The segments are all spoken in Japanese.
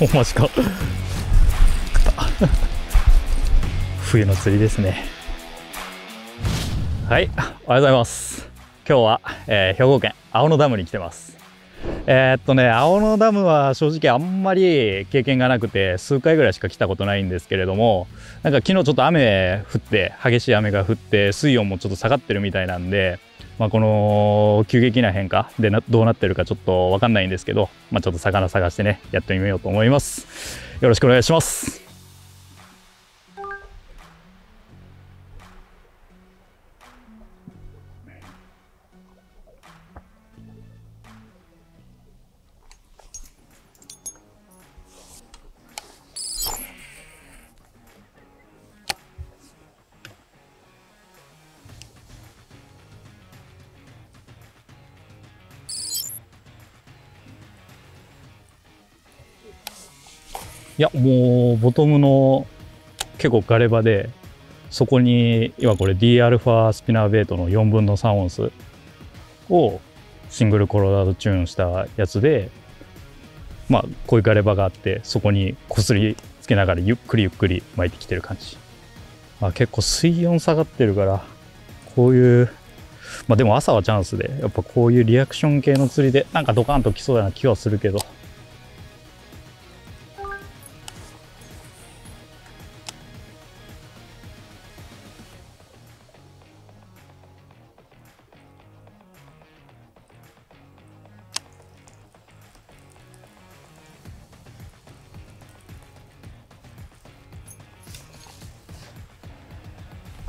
おマジか？冬の釣りですね。はいおはようございます。今日は、えー、兵庫県青野ダムに来てます。えー、っとね青野ダムは正直あんまり経験がなくて数回ぐらいしか来たことないんですけれどもなんか昨日ちょっと雨降って激しい雨が降って水温もちょっと下がってるみたいなんでまあ、この急激な変化でどうなってるかちょっと分かんないんですけど、まあ、ちょっと魚探してねやってみようと思います。よろしくお願いします。いやもうボトムの結構ガレ場でそこに今これ Dα スピナーベイトの4分の3オンスをシングルコロラドチューンしたやつでまあこういうガレ場があってそこにこすりつけながらゆっくりゆっくり巻いてきてる感じ、まあ、結構水温下がってるからこういうまあでも朝はチャンスでやっぱこういうリアクション系の釣りでなんかドカンときそうな気はするけど。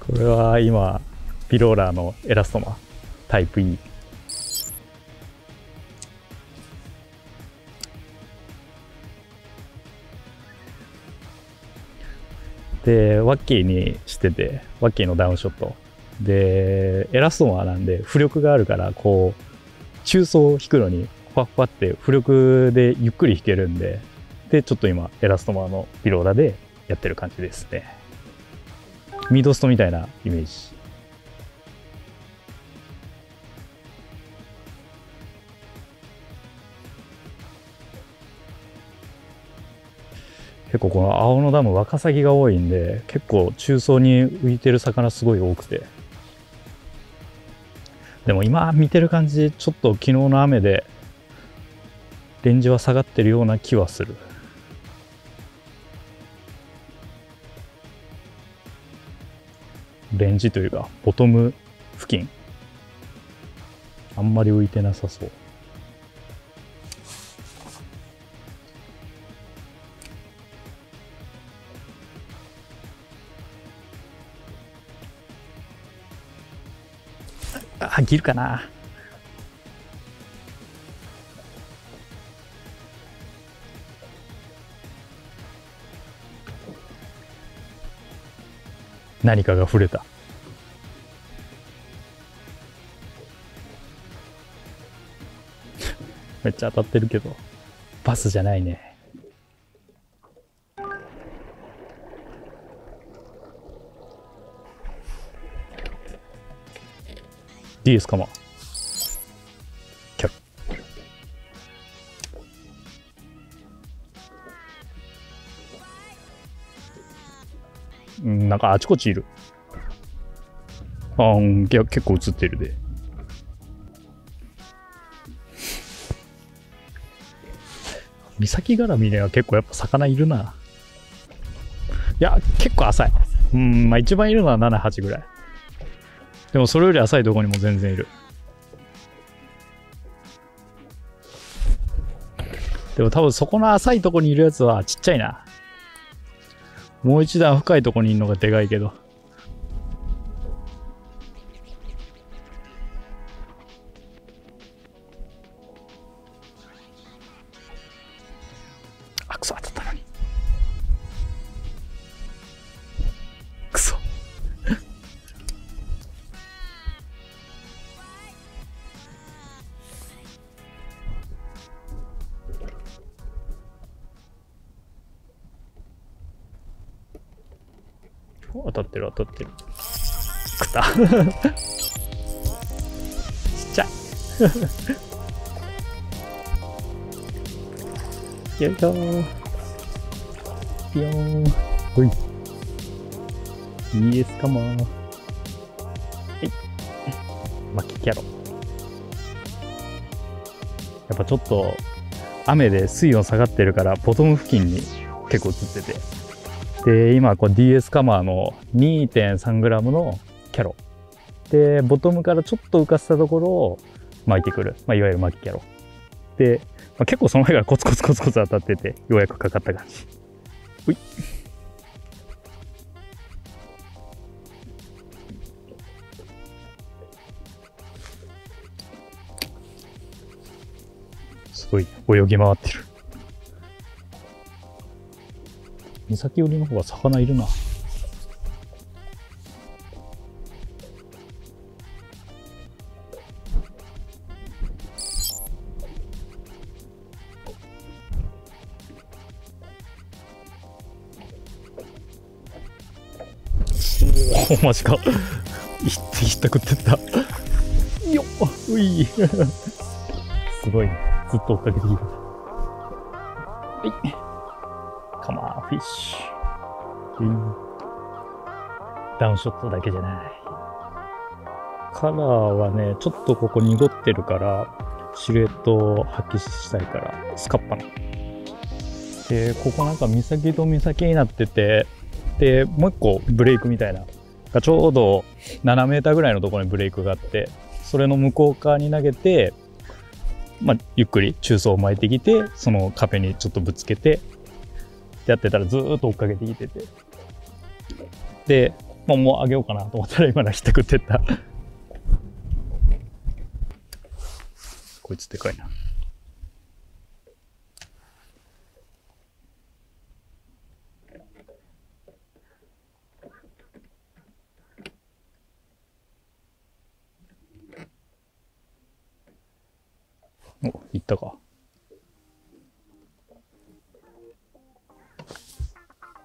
これは今ピローラーのエラストマタイプ E でワッキーにしててワッキーのダウンショット。でエラストマなんで浮力があるからこう中層を引くのにふわふわって浮力でゆっくり引けるんででちょっと今エラストマのピローラでやってる感じですね。ミドストみたいなイメージ。結構この青野ダムワカサギが多いんで結構中層に浮いてる魚すごい多くてでも今見てる感じちょっと昨日の雨でレンジは下がってるような気はするレンジというかボトム付近。あんまり浮いてなさそう。あ切るかな。何かが触れた。めっちゃ当たってるけど。バスじゃないね。いいですかまあなんかあちこちいる。ああ、結構映ってるで。岬絡みには結構やっぱ魚いるな。いや、結構浅い。うん、まあ一番いるのは7、8ぐらい。でもそれより浅いとこにも全然いる。でも多分そこの浅いとこにいるやつはちっちゃいな。もう一段深いとこにいるのがでかいけど。当たってる当たってる食った ちっちゃい よいしょピヨーン。ほい。イエスカマー。はい。巻きキャロ。やっぱちょっと、雨で水温下がってるから、ボトム付近に結構映ってて。で、今、こう DS カマーの 2.3g のキャロ。で、ボトムからちょっと浮かせたところを巻いてくる。まあ、いわゆる巻きキャロ。で、まあ、結構その前からコツコツコツコツ当たってて、ようやくかかった感じ。ほい。すごい泳ぎ回ってる。岬寄りの方が魚いるな。おマジか。一滴ひったくってった。よっうい すごいね。ずっと追っかけてきた。フィッシュ。ダウンショットだけじゃない。カラーはね、ちょっとここ濁ってるから、シルエットを発揮したいから、スカッパの。で、ここなんか岬と岬になってて、で、もう一個ブレイクみたいながちょうど7メーターぐらいのところにブレイクがあって、それの向こう側に投げて、まあ、ゆっくり中層を巻いてきて、その壁にちょっとぶつけて、やってたらずっと追っかけてきてて。で、まあ、もうあげようかなと思ったら今のひったくってった。こいつでかいな。お、行ったか。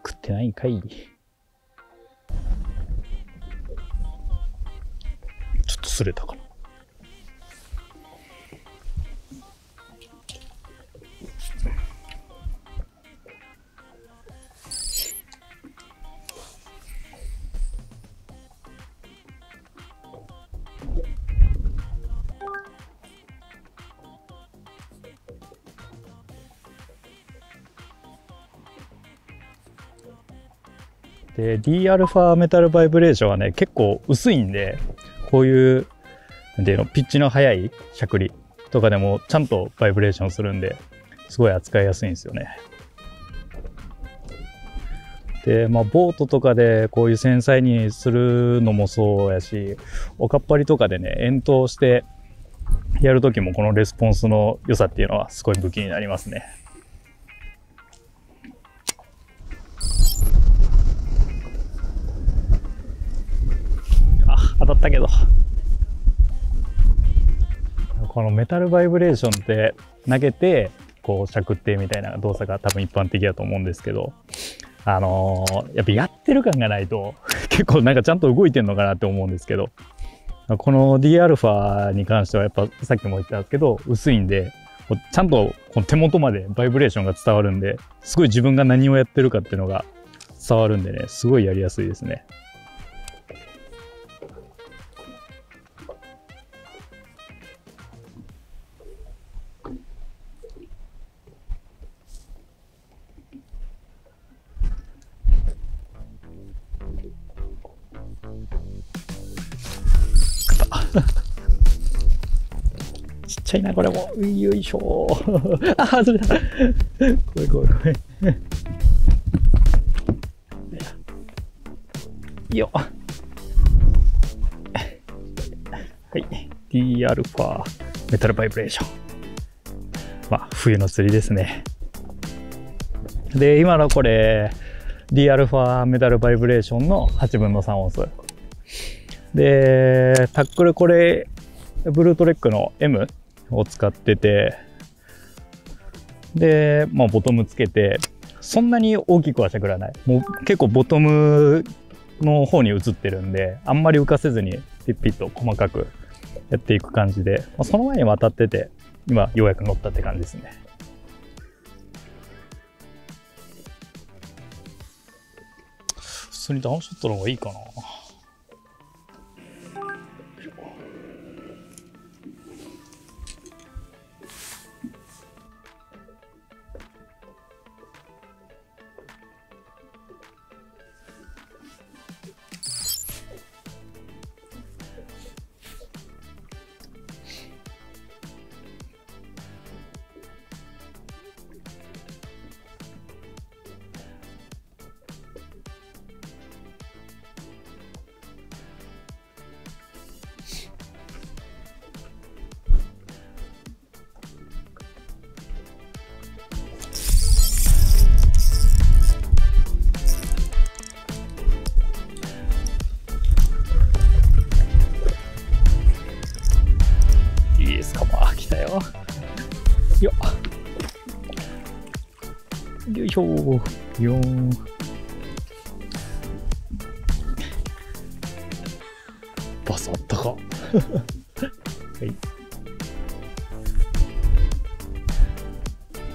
食ってないんかい。ちょっとすれたかな。で、Dα メタルバイブレーションはね、結構薄いんで、こういう、なんていうの、ピッチの速いしゃくりとかでもちゃんとバイブレーションするんで、すごい扱いやすいんですよね。で、まあ、ボートとかでこういう繊細にするのもそうやし、おかっぱりとかでね、遠投してやるときもこのレスポンスの良さっていうのはすごい武器になりますね。ったけど。このメタルバイブレーションって投げて、こう、しゃくってみたいな動作が多分一般的だと思うんですけど、あのー、やっぱやってる感がないと、結構なんかちゃんと動いてんのかなって思うんですけど、この Dα に関してはやっぱさっきも言ったんですけど、薄いんで、ちゃんとこの手元までバイブレーションが伝わるんで、すごい自分が何をやってるかっていうのが伝わるんでね、すごいやりやすいですね。ちゃいな、これも。よいしょ。あ、外れた。怖い怖い怖い。よ。はい。Dα メタルバイブレーション。まあ、冬の釣りですね。で、今のこれ、Dα メタルバイブレーションの8分の3オンス。で、タックルこれ、ブルートレックの M を使ってて、で、まあボトムつけて、そんなに大きくはしゃくらない。もう結構ボトムの方に映ってるんで、あんまり浮かせずにピッピッと細かくやっていく感じで、まあ、その前に渡ってて、今ようやく乗ったって感じですね。普通にダウンショットの方がいいかな。よっよいしょ。よー。んバサッたか。はい。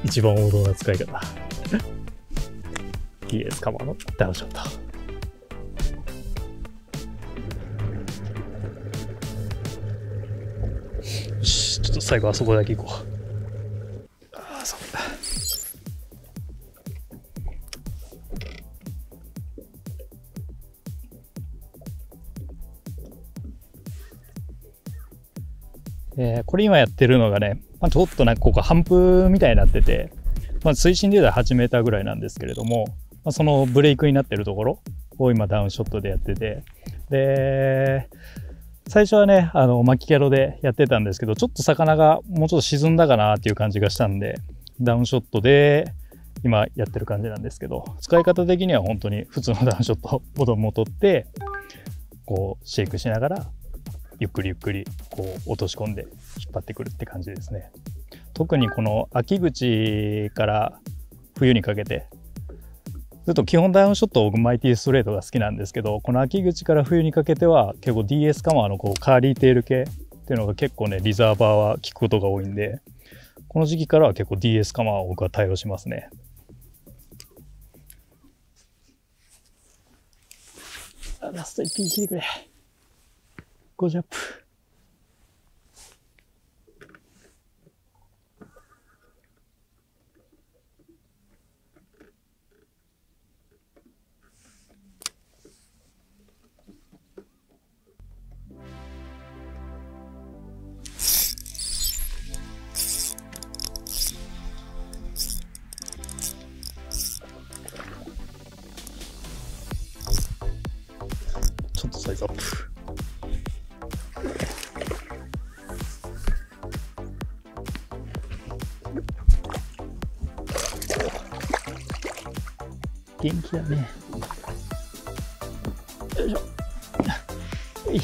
一番王道な使い方。PS カマのダウンショット。よし。ちょっと最後あそこだけ行こうこれ今やってるのがね、まあ、ちょっとなんかここ半プみたいになってて、まあ、推進で言うと8メーターぐらいなんですけれども、まあ、そのブレイクになってるところを今ダウンショットでやってて、で、最初はね、あの、巻きキャロでやってたんですけど、ちょっと魚がもうちょっと沈んだかなっていう感じがしたんで、ダウンショットで今やってる感じなんですけど、使い方的には本当に普通のダウンショット、ボトムを取って、こう、シェイクしながら、ゆっくりゆっくり、こう、落とし込んで引っ張ってくるって感じですね。特にこの秋口から冬にかけて、ずっと基本ダウンショット僕マイティストレートが好きなんですけど、この秋口から冬にかけては結構 DS カマーのこうカーリーテール系っていうのが結構ね、リザーバーは効くことが多いんで、この時期からは結構 DS カマーを僕は対応しますね。ラスト1品聞いてくれ。ゴージャップ。元気だね。よいしょ。い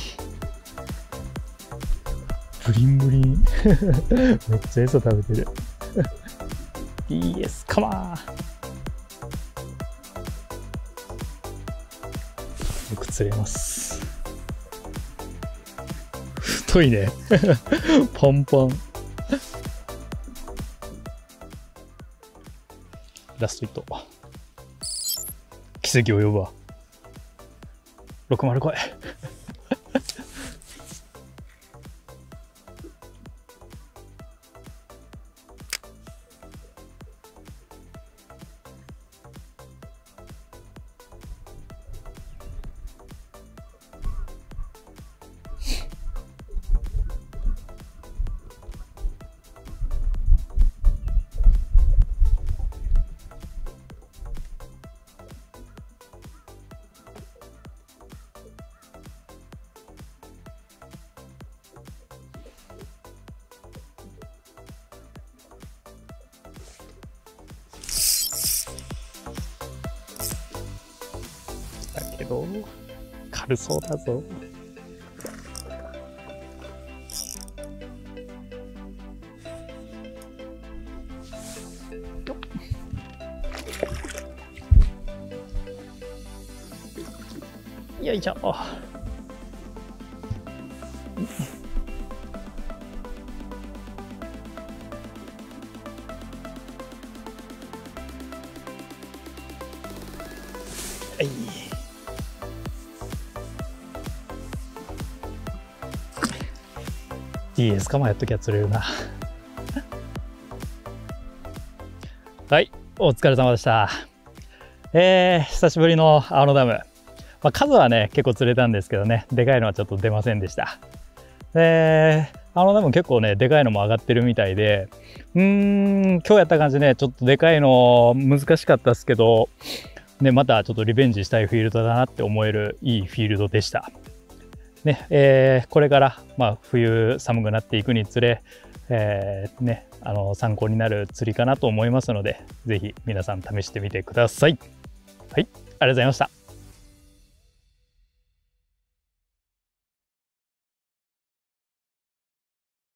ブリンブリン。めっちゃ餌食べてる。いいです、カマー。よく釣れます。太いね。パンパン。ラストヒット。奇跡を呼ぶわ。60来い。だけど、軽そうだぞ。よいしょ。はい。DS か？もやっときゃ釣れるな。はいお疲れ様でした。えー、久しぶりの青野ダム、まあ、数はね結構釣れたんですけどね。でかいのはちょっと出ませんでした。で青野ダム結構ねでかいのも上がってるみたいで。うーん今日やった感じねちょっとでかいの難しかったですけど。ね、またちょっとリベンジしたいフィールドだなって思えるいいフィールドでした。ね、えー、これから、まあ、冬寒くなっていくにつれ、えー、ね、あの参考になる釣りかなと思いますので、是非皆さん試してみてください。はい、ありがとうございました。